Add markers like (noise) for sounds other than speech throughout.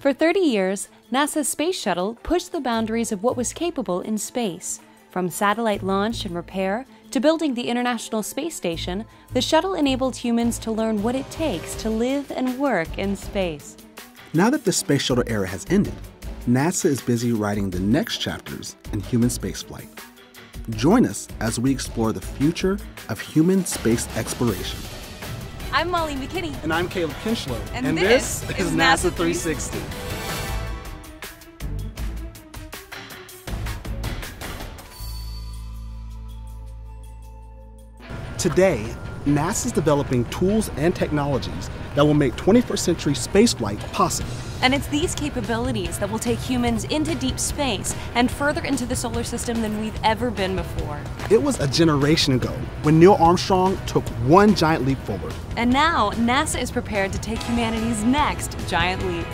For 30 years, NASA's Space Shuttle pushed the boundaries of what was capable in space. From satellite launch and repair to building the International Space Station, the shuttle enabled humans to learn what it takes to live and work in space. Now that the Space Shuttle era has ended, NASA is busy writing the next chapters in human spaceflight. Join us as we explore the future of human space exploration. I'm Molly McKinney. And I'm Caleb Kinchlow. And, and this, this, is NASA 360. Today, NASA is developing tools and technologies that will make 21st century spaceflight possible. And it's these capabilities that will take humans into deep space and further into the solar system than we've ever been before. It was a generation ago when Neil Armstrong took one giant leap forward. And now, NASA is prepared to take humanity's next giant leap.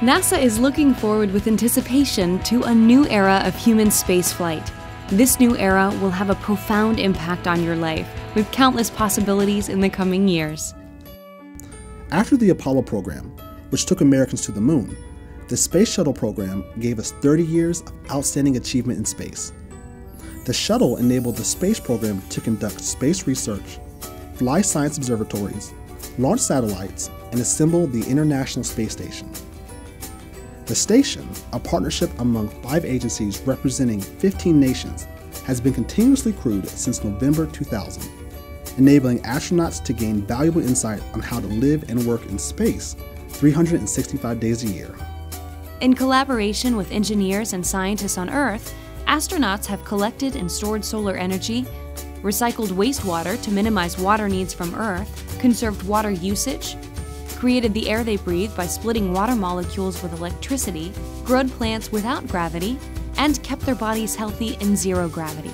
NASA is looking forward with anticipation to a new era of human spaceflight. This new era will have a profound impact on your life, with countless possibilities in the coming years. After the Apollo program, which took Americans to the moon, the Space Shuttle program gave us 30 years of outstanding achievement in space. The shuttle enabled the space program to conduct space research, fly science observatories, launch satellites, and assemble the International Space Station. The station, a partnership among five agencies representing 15 nations, has been continuously crewed since November 2000 enabling astronauts to gain valuable insight on how to live and work in space 365 days a year. In collaboration with engineers and scientists on Earth, astronauts have collected and stored solar energy, recycled wastewater to minimize water needs from Earth, conserved water usage, created the air they breathe by splitting water molecules with electricity, grown plants without gravity, and kept their bodies healthy in zero gravity.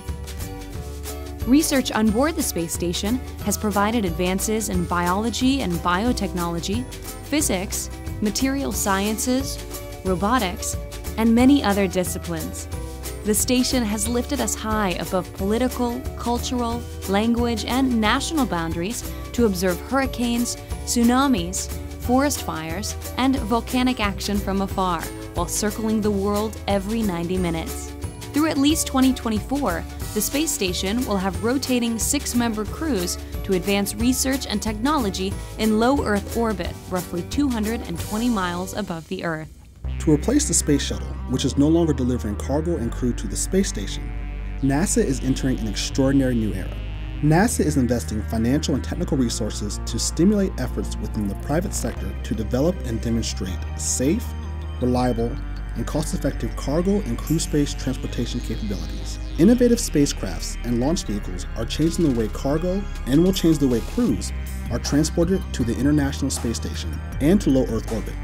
Research on board the space station has provided advances in biology and biotechnology, physics, material sciences, robotics, and many other disciplines. The station has lifted us high above political, cultural, language, and national boundaries to observe hurricanes, tsunamis, forest fires, and volcanic action from afar while circling the world every 90 minutes. Through at least 2024, the space station will have rotating six member crews to advance research and technology in low Earth orbit, roughly 220 miles above the Earth. To replace the space shuttle, which is no longer delivering cargo and crew to the space station, NASA is entering an extraordinary new era. NASA is investing financial and technical resources to stimulate efforts within the private sector to develop and demonstrate safe, reliable, and cost effective cargo and crew space transportation capabilities. Innovative spacecrafts and launch vehicles are changing the way cargo and will change the way crews are transported to the International Space Station and to low Earth orbit.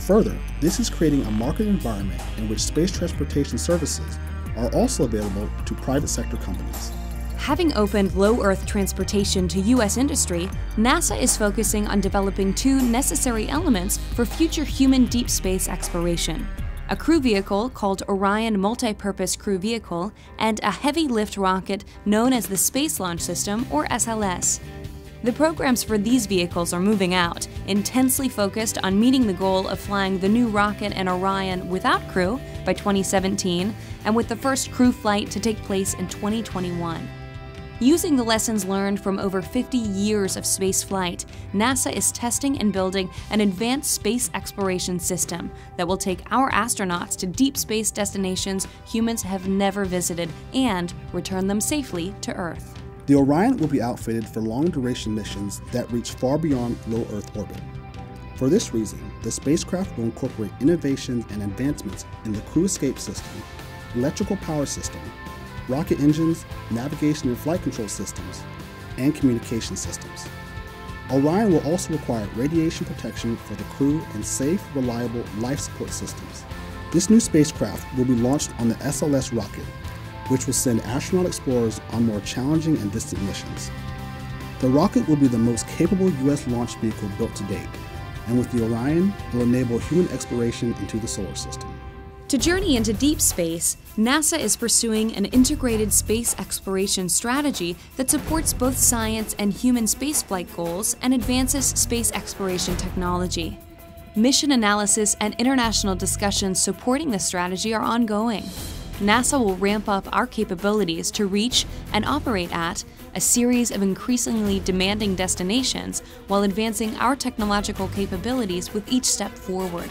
Further, this is creating a market environment in which space transportation services are also available to private sector companies. Having opened low Earth transportation to U.S. industry, NASA is focusing on developing two necessary elements for future human deep space exploration a crew vehicle called Orion Multipurpose Crew Vehicle, and a heavy lift rocket known as the Space Launch System, or SLS. The programs for these vehicles are moving out, intensely focused on meeting the goal of flying the new rocket and Orion without crew by 2017, and with the first crew flight to take place in 2021. Using the lessons learned from over 50 years of space flight, NASA is testing and building an advanced space exploration system that will take our astronauts to deep space destinations humans have never visited and return them safely to Earth. The Orion will be outfitted for long duration missions that reach far beyond low Earth orbit. For this reason, the spacecraft will incorporate innovations and advancements in the crew escape system, electrical power system, rocket engines, navigation and flight control systems, and communication systems. Orion will also require radiation protection for the crew and safe, reliable life support systems. This new spacecraft will be launched on the SLS rocket, which will send astronaut explorers on more challenging and distant missions. The rocket will be the most capable U.S. launch vehicle built to date, and with the Orion, will enable human exploration into the solar system. To journey into deep space, NASA is pursuing an integrated space exploration strategy that supports both science and human spaceflight goals and advances space exploration technology. Mission analysis and international discussions supporting this strategy are ongoing. NASA will ramp up our capabilities to reach and operate at a series of increasingly demanding destinations while advancing our technological capabilities with each step forward.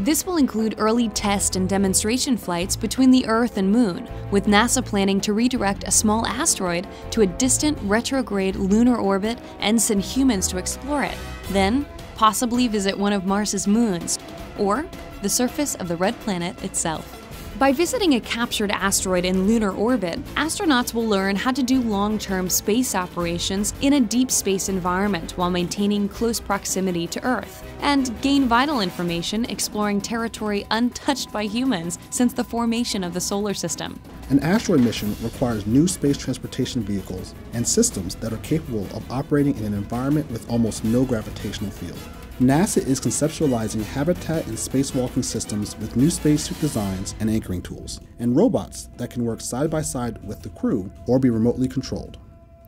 This will include early test and demonstration flights between the Earth and Moon, with NASA planning to redirect a small asteroid to a distant retrograde lunar orbit and send humans to explore it, then possibly visit one of Mars's moons, or the surface of the red planet itself. By visiting a captured asteroid in lunar orbit, astronauts will learn how to do long term space operations in a deep space environment while maintaining close proximity to Earth, and gain vital information exploring territory untouched by humans since the formation of the solar system. An asteroid mission requires new space transportation vehicles and systems that are capable of operating in an environment with almost no gravitational field. NASA is conceptualizing habitat and spacewalking systems with new spacesuit designs and anchoring tools, and robots that can work side by side with the crew or be remotely controlled.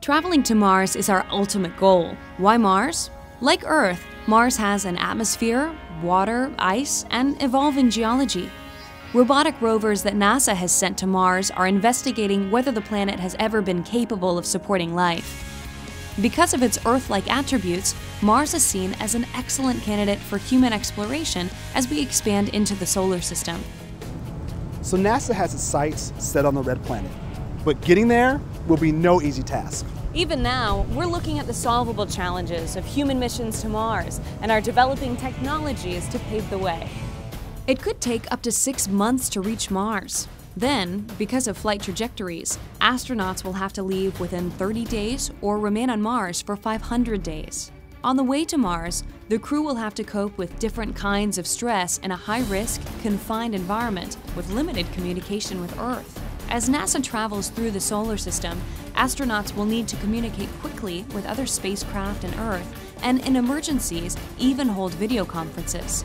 Traveling to Mars is our ultimate goal. Why Mars? Like Earth, Mars has an atmosphere, water, ice, and evolving geology. Robotic rovers that NASA has sent to Mars are investigating whether the planet has ever been capable of supporting life. Because of its Earth like attributes, Mars is seen as an excellent candidate for human exploration as we expand into the solar system. So, NASA has its sights set on the red planet, but getting there will be no easy task. Even now, we're looking at the solvable challenges of human missions to Mars and are developing technologies to pave the way. It could take up to six months to reach Mars. Then, because of flight trajectories, astronauts will have to leave within 30 days or remain on Mars for 500 days. On the way to Mars, the crew will have to cope with different kinds of stress in a high risk, confined environment with limited communication with Earth. As NASA travels through the solar system, astronauts will need to communicate quickly with other spacecraft and Earth, and in emergencies, even hold video conferences.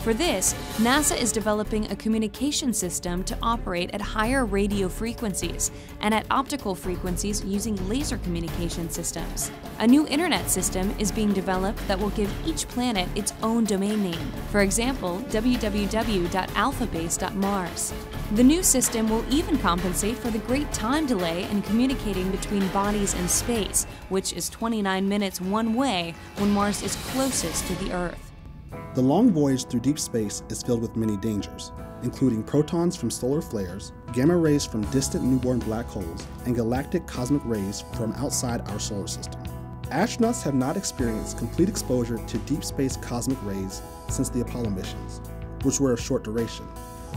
For this, NASA is developing a communication system to operate at higher radio frequencies and at optical frequencies using laser communication systems. A new internet system is being developed that will give each planet its own domain name, for example, www.alphabase.mars. The new system will even compensate for the great time delay in communicating between bodies in space, which is 29 minutes one way when Mars is closest to the Earth. The long voyage through deep space is filled with many dangers, including protons from solar flares, gamma rays from distant newborn black holes, and galactic cosmic rays from outside our solar system. Astronauts have not experienced complete exposure to deep space cosmic rays since the Apollo missions, which were of short duration.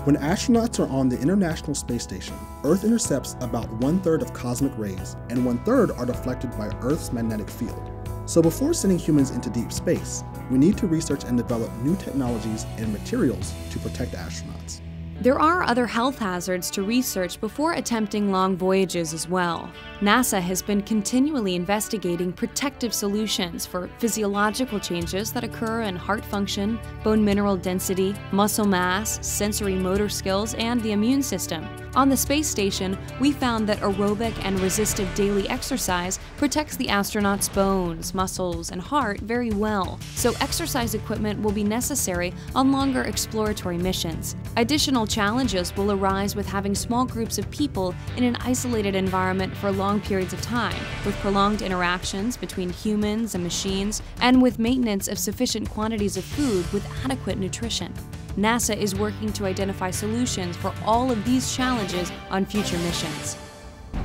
When astronauts are on the International Space Station, Earth intercepts about one third of cosmic rays, and one third are deflected by Earth's magnetic field. So before sending humans into deep space, we need to research and develop new technologies and materials to protect astronauts. There are other health hazards to research before attempting long voyages as well. NASA has been continually investigating protective solutions for physiological changes that occur in heart function, bone mineral density, muscle mass, sensory motor skills, and the immune system. On the space station, we found that aerobic and resistive daily exercise protects the astronauts' bones, muscles, and heart very well, so exercise equipment will be necessary on longer exploratory missions. Additional challenges will arise with having small groups of people in an isolated environment for long periods of time, with prolonged interactions between humans and machines, and with maintenance of sufficient quantities of food with adequate nutrition. NASA is working to identify solutions for all of these challenges on future missions.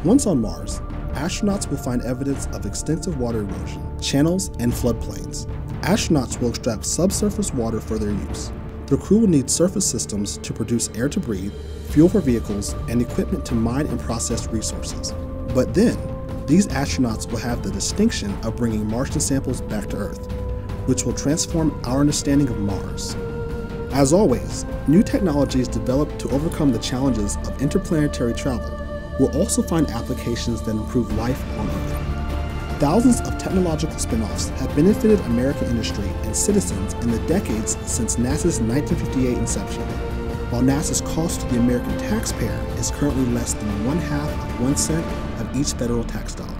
Once on Mars, astronauts will find evidence of extensive water erosion, channels, and floodplains. Astronauts will extract subsurface water for their use. The crew will need surface systems to produce air to breathe, fuel for vehicles, and equipment to mine and process resources. But then, these astronauts will have the distinction of bringing Martian samples back to Earth, which will transform our understanding of Mars. As always, new technologies developed to overcome the challenges of interplanetary travel will also find applications that improve life on Earth. Thousands of technological spin-offs have benefited American industry and citizens in the decades since NASA's 1958 inception, while NASA's cost to the American taxpayer is currently less than one half of one cent of each federal tax dollar.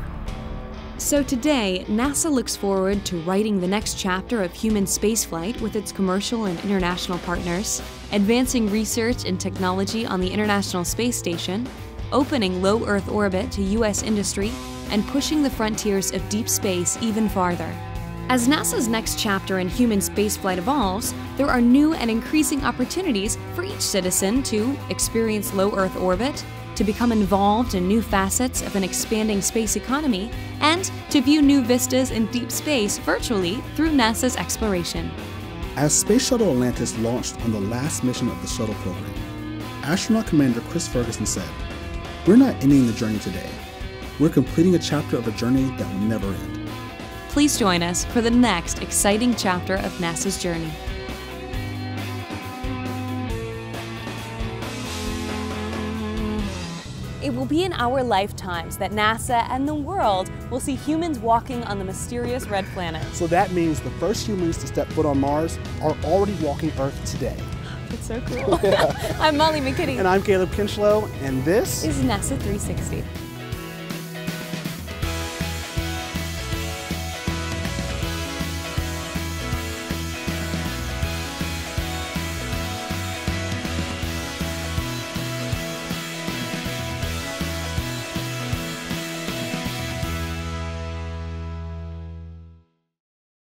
So today, NASA looks forward to writing the next chapter of human spaceflight with its commercial and international partners, advancing research and technology on the International Space Station, opening low Earth orbit to U.S. industry, and pushing the frontiers of deep space even farther. As NASA's next chapter in human spaceflight evolves, there are new and increasing opportunities for each citizen to experience low Earth orbit, to become involved in new facets of an expanding space economy, and to view new vistas in deep space virtually through NASA's exploration. As Space Shuttle Atlantis launched on the last mission of the shuttle program, astronaut commander Chris Ferguson said, We're not ending the journey today. We're completing a chapter of a journey that will never end. Please join us for the next exciting chapter of NASA's journey. It will be in our lifetimes that NASA and the world will see humans walking on the mysterious red planet. So that means the first humans to step foot on Mars are already walking Earth today. It's so cool. (laughs) (laughs) I'm Molly McKinney. And I'm Caleb Kinchlow, and this is NASA 360.